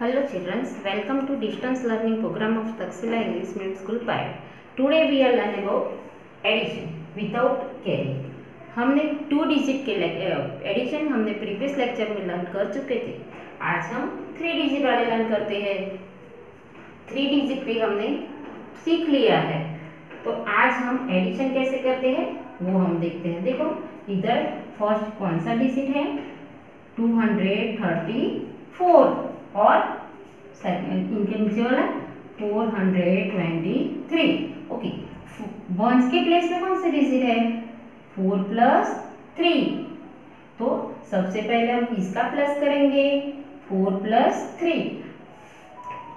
Hello childrens welcome to distance learning programme of Taxila English medium school pi today we are learning about addition without carry हमने two digit के addition हमने previous lecture में learn कर चुके थे। आज हम थ्री डिजिट वाले लर्न करते हैं। थ्री डिजिट भी हमने सीख लिया है। तो आज हम एडिशन कैसे करते हैं, वो हम देखते हैं। देखो, इधर फ़र्स्ट कौन सा डिजिट है? टू हंड्रेड थर्टी फोर और इनके नीचे वाला four hundred twenty three okay ones के प्लेस में कौन सा डिजिट है? फोर प्लस थ्री तो सबसे पहले हम किसका प्लस करेंगे फोर प्लस थ्री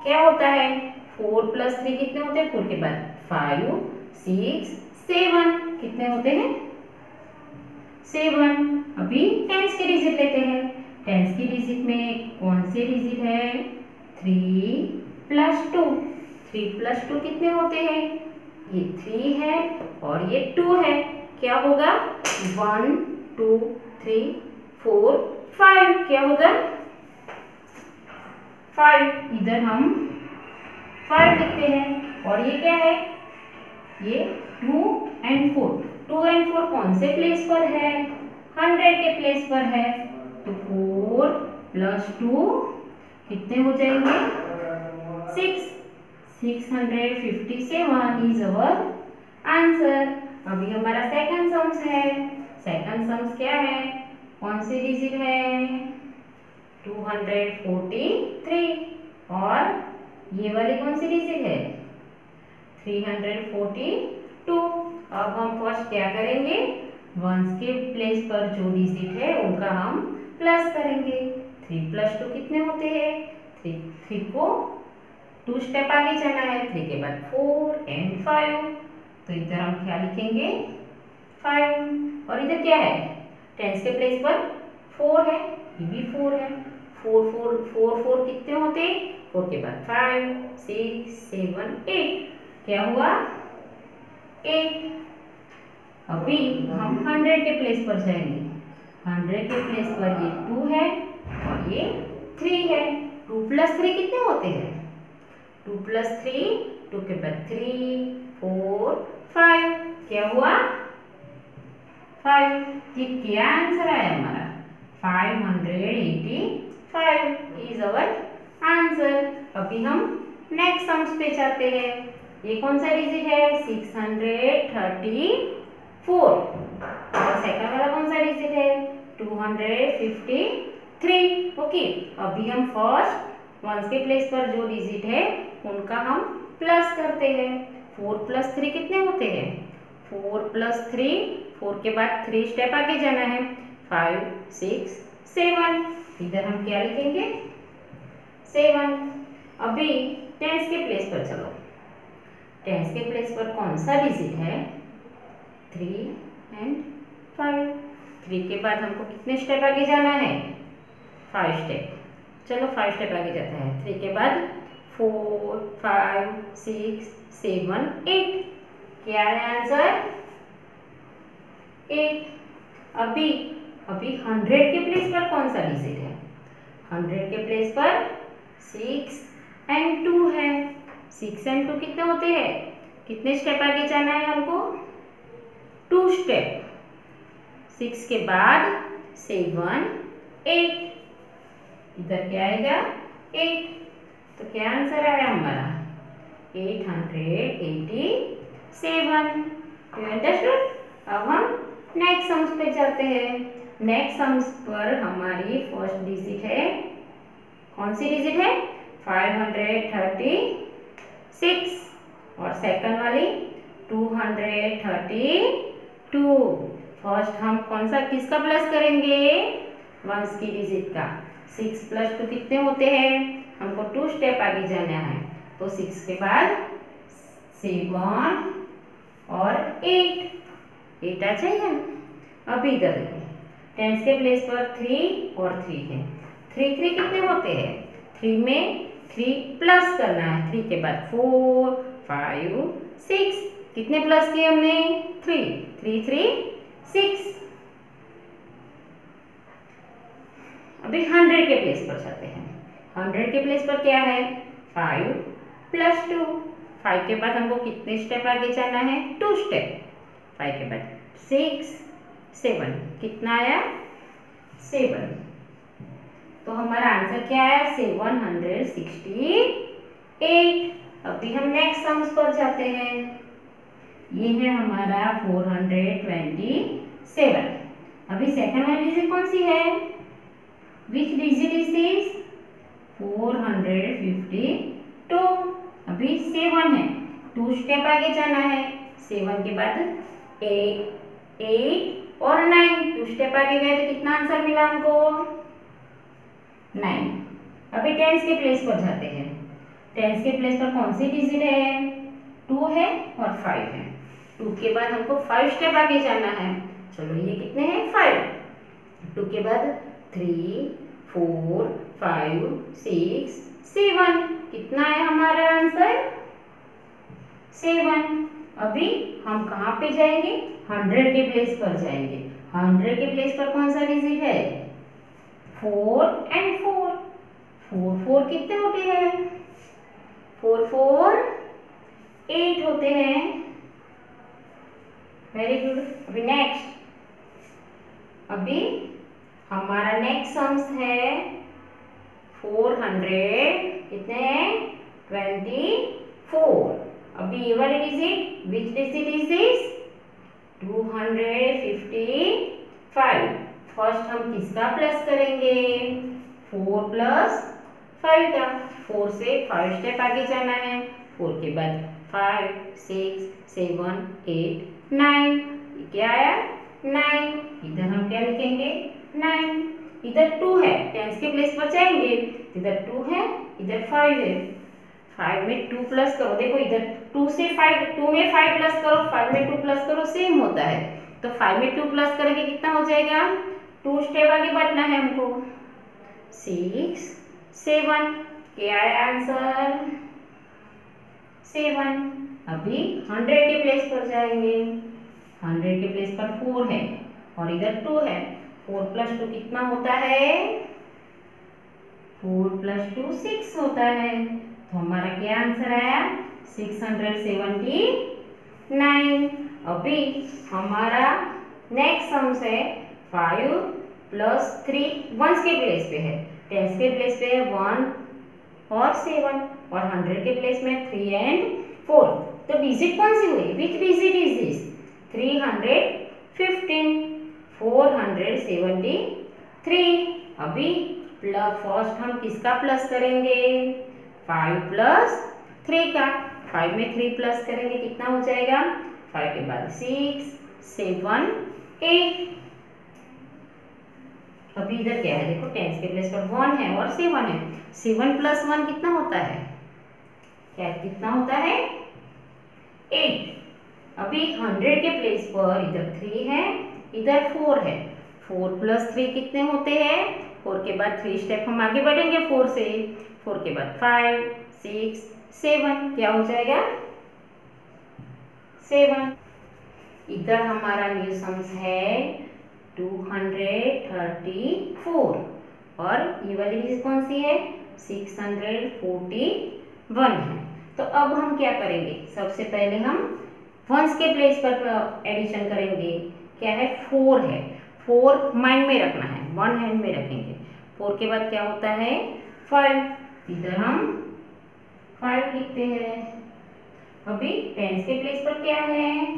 क्या होता है? फोर प्लस थ्री कितने होते हैं? फोर के बाद फाइव सिक्स सेवन कितने होते हैं? सेवन अभी टेंस के डिजिट लेते हैं। टेंस की डिजिट में कौन से digit three plus two three plus two कितने होते हैं? ये थ्री है और ये टू है। क्या होगा? One two three four five क्या होगा? फाइव इधर हम फाइव लिखते हैं। और ये क्या है? ये two and four two and four कौन से प्लेस पर है? हंड्रेड के प्लेस पर है। तो फोर प्लस टू कितने हो जाएँगे? Six six hundred fifty seven is our answer अभी हमारा सेकंड सम्स है। सेकंड सम्स क्या है? कौन सी डिजिट है? टू हंड्रेड फोर्टी थ्री और ये वाली कौन सी डिजिट है? थ्री हंड्रेड फोर्टी टू अब हम फ़र्स्ट क्या करेंगे? वंस के प्लेस पर जो डिजिट है, उनका हम प्लस करेंगे। थ्री प्लस टू कितने होते हैं? थ्री। थ्री को टू स्टेप आगे जाना है, थ्री के बाद फोर एंड फाइव तो इधर हम क्या लिखेंगे? फाइव और इधर क्या है? टेंस के प्लेस पर फोर है, ये भी फोर है। फोर फोर फोर फोर कितने होते? फोर के बाद फाइव सिक्स सेवन एट क्या हुआ? एट अभी हम हंड्रेड के प्लेस पर जाएँगे। हंड्रेड के प्लेस पर ये टू है। और ये थ्री है। टू प्लस थ्री कितने होते हैं? टू प्लस थ्री टू के बाद थ्री फोर फाइव क्या हुआ? फाइव ये क्या आंसर आया हमारा? Five hundred eighty five is our answer अभी हम नेक्स्ट सम्स पे जाते हैं। ये कौन सा डिजिट है? सिक्स हंड्रेड थर्टी फोर और सेकंड वाला कौन सा डिजिट है? Two hundred fifty three okay अभी हम फ़र्स्ट वंस के प्लेस पर जो डिजिट है, उनका हम प्लस करते हैं। फोर प्लस थ्री कितने होते हैं? फोर प्लस थ्री फोर के बाद थ्री स्टेप आगे जाना है। फाइव सिक्स सेवन इधर हम क्या लिखेंगे? सेवन अभी टेंस के प्लेस पर चलो। टेंस के प्लेस पर कौन सा डिजिट है? थ्री एंड फाइव थ्री के बाद हमको कितने स्टेप आगे जाना है? फाइव स्टेप चलो फाइव स्टेप आगे जाते हैं। थ्री के बाद four five six seven eight क्या है आंसर एट अभी अभी हंड्रेड के प्लेस पर कौन सा डिजिट है? हंड्रेड के प्लेस पर सिक्स एंड टू है। सिक्स एंड टू कितने होते हैं? कितने स्टेप आगे जाना है हमको? टू स्टेप सिक्स के बाद सेवन एट इधर क्या आएगा? एट तो क्या आंसर आया हमारा? Eight hundred eighty seven understood अब हम नेक्स्ट सम्स पे जाते हैं। नेक्स्ट सम्स पर हमारी फ़र्स्ट डिजिट है। कौन सी डिजिट है? फाइव हंड्रेड थर्टी सिक्स और सेकंड वाली two hundred thirty two first हम कौन सा, किसका प्लस करेंगे? वंस की डिजिट का। सिक्स प्लस टू कितने होते हैं? हमको टू स्टेप आगे जाना है। तो सिक्स के बाद सेवन और एट एट आ जाइए अभी इधर देखो। टेंस के प्लेस पर थ्री और थ्री है। थ्री थ्री कितने होते हैं? थ्री में थ्री प्लस करना है। थ्री के बाद फोर फाइव सिक्स कितने प्लस किए हमने? थ्री थ्री थ्री सिक्स अभी हंड्रेड के प्लेस पर जाते हैं। हंड्रेड के प्लेस पर क्या है? फाइव प्लस टू फाइव के बाद हमको कितने स्टेप आगे जाना है? टू स्टेप फाइव के बाद सिक्स सेवन कितना आया? सेवन तो हमारा आंसर क्या आया सेवन हंड्रेड सिक्सटी एट अभी हम नेक्स्ट सम्स पर जाते हैं। ये है हमारा फोर हंड्रेड ट्वेंटी सेवन अभी सेकंड वाली डिजिट कौन सी है? This four hundred fifty two अभी सेवन है। टू स्टेप आगे जाना है। सेवन के बाद एट और नाइन टू स्टेप आगे गए तो कितना आंसर मिला हमको? नाइन अभी टेंस के प्लेस पर जाते हैं। टेंस के प्लेस पर कौन सी डिजिट है? टू है और फाइव है। टू के बाद हमको फाइव स्टेप आगे जाना है। चलो ये कितने हैं? फाइव टू के बाद three four five six seven कितना है हमारा आंसर सेवन अभी हम कहाँ पे जाएँगे? हंड्रेड के प्लेस पर जाएँगे। हंड्रेड के प्लेस पर कौन सा डिजिट है? Four and four four four कितने होते हैं? फोर फोर एट होते हैं। वेरी गुड अभी नेक्स्ट अभी हमारा नेक्स्ट सम्स है फोर हंड्रेड कितने हैं? ट्वेंटी फोर अभी ये वाले digit which digit is this two hundred fifty five first हम किसका प्लस करेंगे? फोर प्लस फाइव का. फोर से फाइव स्टेप आगे जाना है. फोर के बाद five six seven eight nine क्या आया? नाइन इधर हम क्या लिखेंगे? नाइन इधर टू है टेंस के प्लेस पर जाएँगे इधर टू है, इधर फाइव है। फाइव में टू प्लस करो, देखो इधर टू से फाइव टू में फाइव प्लस करो फाइव में टू प्लस करो सेम होता है। तो फाइव में टू प्लस करेंगे, कितना हो जाएगा? टू स्टेप आगे बढ़ना है हमको। सिक्स सेवन क्या है आंसर सेवन अभी हंड्रेड के प्लेस पर जाएँगे। हंड्रेड के प्लेस पर फोर है, और इधर टू है। फोर प्लस टू कितना होता है? फोर प्लस टू सिक्स होता है। तो हमारा क्या आंसर आया? Six hundred seventy nine. अभी हमारा नेक्स्ट सम्स है फाइव प्लस थ्री वंस के प्लेस पे है। टेंस के प्लेस पे है वन और सेवन और हंड्रेड के प्लेस में थ्री एंड फोर तो डिजिट कौन सी हुई? Which digit is this three hundred fifteen four hundred seventy three. अभी प्लस फ़र्स्ट हम किसका प्लस करेंगे? फाइव प्लस थ्री का। फाइव में थ्री प्लस करेंगे कितना हो जाएगा? फाइव के बाद सिक्स, सेवन, एट। अभी इधर क्या है? देखो, टेंस के प्लेस पर वन है और सेवन है। सेवन प्लस वन कितना होता है? क्या कितना होता है? एट। अभी हंड्रेड के प्लेस पर इधर थ्री है। इधर फोर है। फोर प्लस थ्री कितने होते हैं? फोर के बाद थ्री स्टेप हम आगे बढ़ेंगे फोर से। फोर के बाद फाइव सिक्स सेवन क्या हो जाएगा? सेवन इधर हमारा न्यू सम्स है टू हंड्रेड थर्टी फोर और ये वाली चीज़ कौन सी है? सिक्स हंड्रेड फोर्टी वन है। तो अब हम क्या करेंगे? सबसे पहले हम वंस के प्लेस पर एडिशन करेंगे। क्या है? फोर है। फोर माइंड में रखना है। वन हैंड में रखेंगे। फोर के बाद क्या होता है? फाइव। इधर हम फाइव लिखते हैं। अभी टेंस के प्लेस पर क्या है?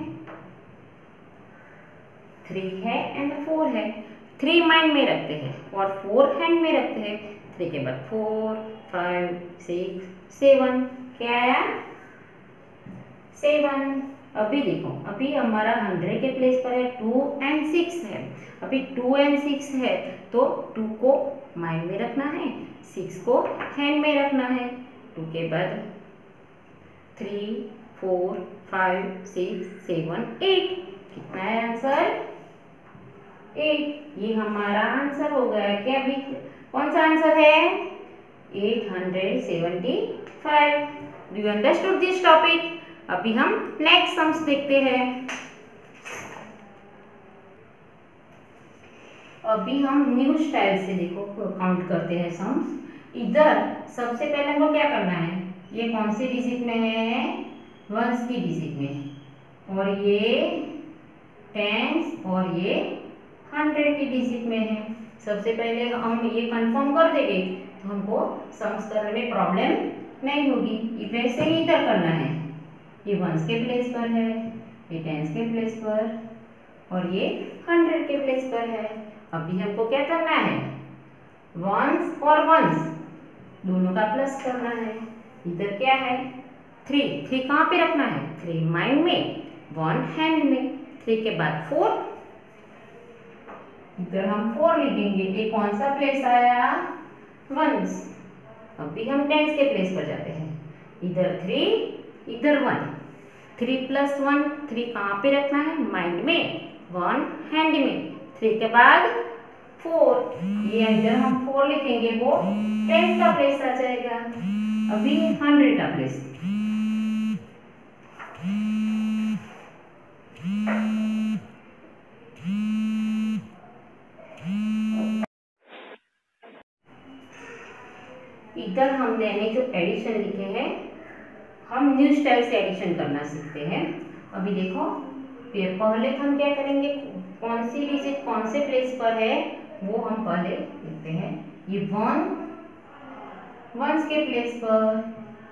थ्री है एंड फोर है। थ्री माइंड में रखते हैं और फोर हैंड में रखते हैं। थ्री के बाद फोर, फाइव, सिक्स, सेवन। क्या आया? सेवन। अभी देखो, अभी हमारा हंड्रेड के प्लेस पर है टू एंड सिक्स है। अभी टू एंड सिक्स है तो टू को माइंड में रखना है सिक्स को हैंड में रखना है। टू के बाद three four five six seven eight कितना है आंसर एट ये हमारा आंसर हो गया क्या अभी कौन सा आंसर है? Eight hundred seventy five do understood this topic अभी हम नेक्स्ट सम्स देखते हैं। अभी हम न्यू स्टाइल से देखो काउंट करते हैं सम्स इधर सबसे पहले हमको क्या करना है? ये कौन सी डिजिट में है? वंस की डिजिट में। और ये टेंस और ये हंड्रेड की डिजिट में है। सबसे पहले हम ये कंफर्म कर देंगे तो हमको सम्स करने में प्रॉब्लम नहीं होगी। वैसे ही इधर करना है। ये वंस के प्लेस पर है, ये टेंस के प्लेस पर और ये हंड्रेड के प्लेस पर है। अभी हमको क्या करना है? वंस और वंस दोनों का प्लस करना है। इधर क्या है? थ्री थ्री कहाँ पे रखना है? थ्री माइंड में वन हैंड में। थ्री के बाद फोर इधर हम फोर लिखेंगे। ये कौन सा प्लेस आया? वंस अभी हम टेंस के प्लेस पर जाते हैं। इधर थ्री इधर one three plus one three कहाँ पे रखना है? माइंड में वन हैंड में। थ्री के बाद फोर ये इधर हम फोर लिखेंगे, वो टेन का प्लेस आ जाएगा। अभी हंड्रेड का प्लेस इधर हमने जो एडिशन लिखे हैं हम न्यू स्टाइल से एडिशन करना सीखते हैं। अभी देखो फिर पहले हम क्या करेंगे? कौन सी डिजिट कौन से प्लेस पर है, वो हम पहले लिखते हैं। ये वन वंस के प्लेस पर,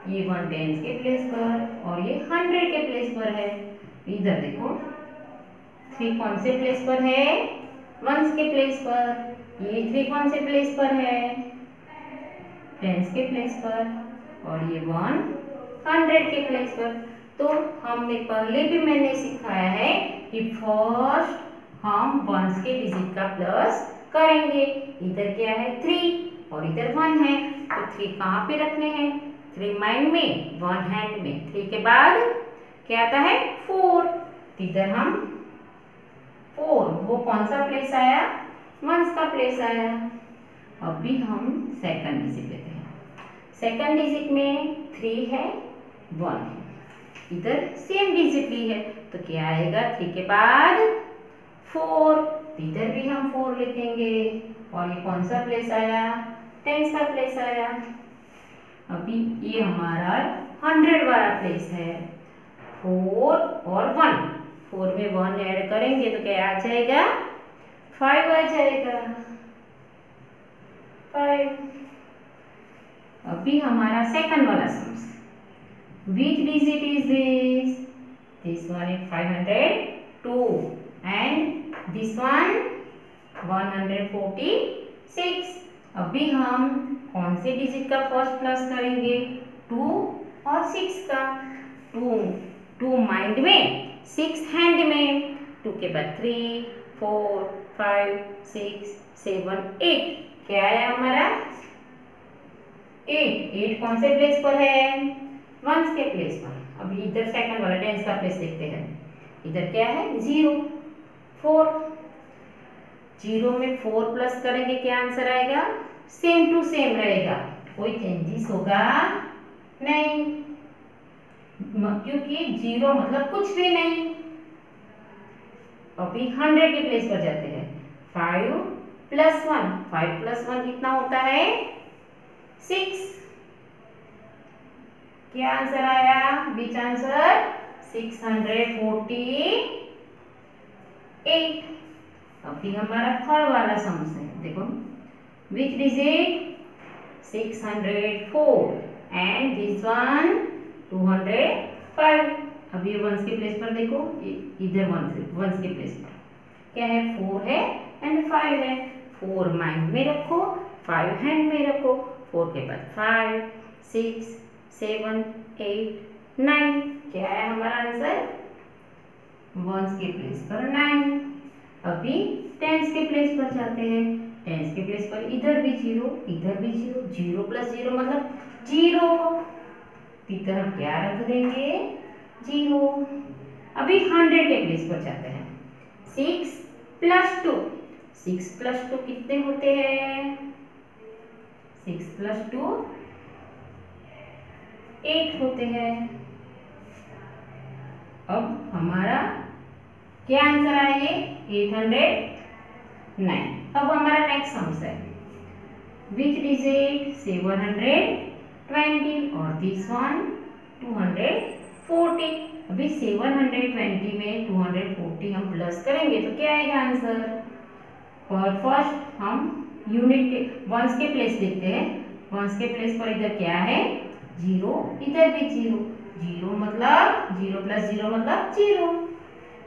ये वन टेंस के प्लेस पर, और ये हंड्रेड के प्लेस पर है। इधर देखो थ्री कौन से प्लेस पर है? वंस के प्लेस पर। ये थ्री कौन से प्लेस पर है? टेंस के प्लेस पर, और ये वन हंड्रेड के प्लेस पर। तो हमने पहले भी मैंने सिखाया है कि फ़र्स्ट हम वंस के डिजिट का प्लस करेंगे। इधर क्या है? थ्री और इधर वन है। तो थ्री कहाँ पे रखने हैं? थ्री माइंड में वन हैंड में। थ्री के बाद क्या आता है? फोर तो इधर हम फोर वो कौन सा प्लेस आया? वंस का प्लेस आया। अभी हम सेकंड डिजिट लेते हैं। सेकंड डिजिट में थ्री है। वन इधर सेम डिजिट भी है तो क्या आएगा? थ्री के बाद फोर इधर भी हम फोर लिखेंगे। और ये कौन सा प्लेस आया? टेंस का प्लेस आया। अभी ये हमारा हंड्रेड वाला प्लेस है। फोर और वन फोर में वन ऐड करेंगे तो क्या आ जाएगा? फाइव आ जाएगा। फाइव अभी हमारा सेकंड वाला sums which digit is this? This one is 502 and this one 146 अभी हम कौन से डिजिट का फ़र्स्ट प्लस करेंगे? टू और सिक्स का? टू टू माइंड में सिक्स हैंड में. टू के बाद three four five six seven eight क्या है हमारा? एट एट कौन से प्लेस पर है? वंस के प्लेस पर। अभी इधर सेकंड वाला टेंस का प्लेस देखते हैं। इधर क्या है? ज़ीरो फोर ज़ीरो में फोर प्लस करेंगे, क्या आंसर आएगा? सेम टू सेम रहेगा। कोई चेंजेस होगा? नहीं। क्योंकि ज़ीरो मतलब कुछ भी नहीं। अभी हंड्रेड के प्लेस पर जाते हैं। Five plus one five plus one कितना होता है? सिक्स क्या आंसर आया? बीच answer six hundred forty eight. अभी हमारा थर्ड वाला सम्स है देखो। Which digit six hundred four and this one two hundred five अभी वंस के प्लेस पर देखो इधर वन वंस के प्लेस पर। क्या है? फोर है एंड फाइव है। फोर माइंड में रखो फाइव हैंड में रखो। फोर के बाद five six seven, eight, nine. क्या है हमारा आंसर? वंस के प्लेस पर नाइन। अभी टेंस के प्लेस पर जाते हैं। टेंस के प्लेस पर इधर भी ज़ीरो, इधर भी ज़ीरो। ज़ीरो प्लस ज़ीरो मतलब ज़ीरो। इधर हम क्या रख देंगे? ज़ीरो। अभी हंड्रेड के प्लेस पर जाते हैं। Six plus two. Six plus two कितने होते हैं? सिक्स प्लस टू एट होते हैं। अब हमारा क्या आंसर ये एट हंड्रेड नाइन अब हमारा नेक्स्ट सम्स है। Which digit? 720 और this one 240 अभी 720 में 240 हम प्लस करेंगे तो क्या आएगा आंसर और फ़र्स्ट हम यूनिट के वंस के प्लेस देखते हैं। वंस के प्लेस पर इधर क्या है? ज़ीरो, इधर भी ज़ीरो। ज़ीरो मतलब ज़ीरो प्लस ज़ीरो मतलब ज़ीरो।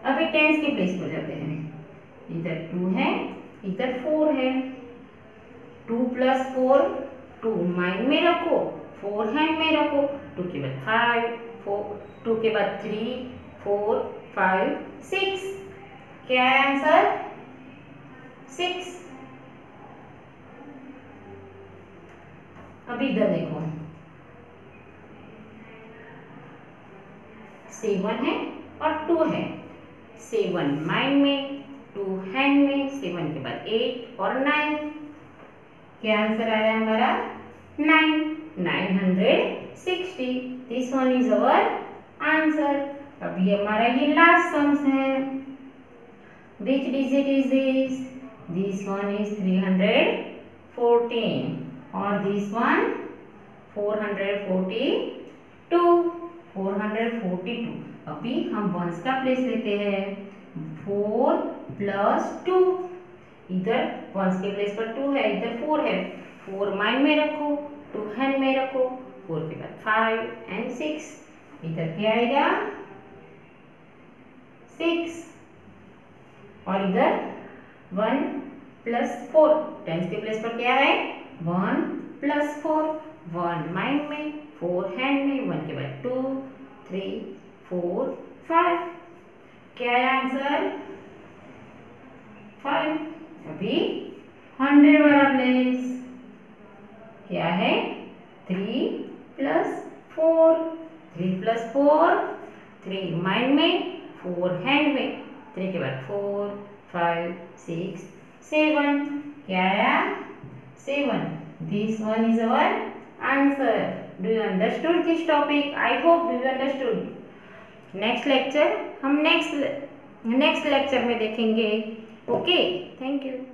अभी टेंस के प्लेस पर जाते हैं। इधर टू है, इधर फोर है। Two plus four two mind में रखो। फोर हैंड में रखो। टू के बाद फाइव फोर टू के बाद थ्री फोर फाइव सिक्स क्या है आंसर सिक्स अभी इधर देखो। सेवन है और टू है। सेवन माइंड में, टू हैंड में, सेवन के बाद एट और नाइन क्या आंसर आया हमारा? Nine nine hundred sixty this one is our answer अभी हमारा ये लास्ट सम्स है। Which digit is this this one is three hundred fourteen और this one four hundred forty two four hundred forty two. अभी हम ones का place लेते हैं। फोर प्लस टू इधर वंस के प्लेस पर टू है, इधर फोर है। फोर माइंड में रखो टू हैंड में रखो। फोर के बाद फाइव एंड सिक्स इधर क्या आएगा? सिक्स और इधर वन प्लस फोर टेंस के प्लेस पर क्या है? One plus four one mind में। फोर हैंड में वन के बाद टू थ्री फोर फाइव क्या है आंसर फाइव अभी हंड्रेड वाला प्लेस क्या है three plus four three plus four three mind में फोर हैंड में थ्री के बाद फोर फाइव सिक्स सेवन क्या आया seven this one is our answer do you understood this topic I hope do you understood next lecture हम next next lecture में देखेंगे. Okay thank you.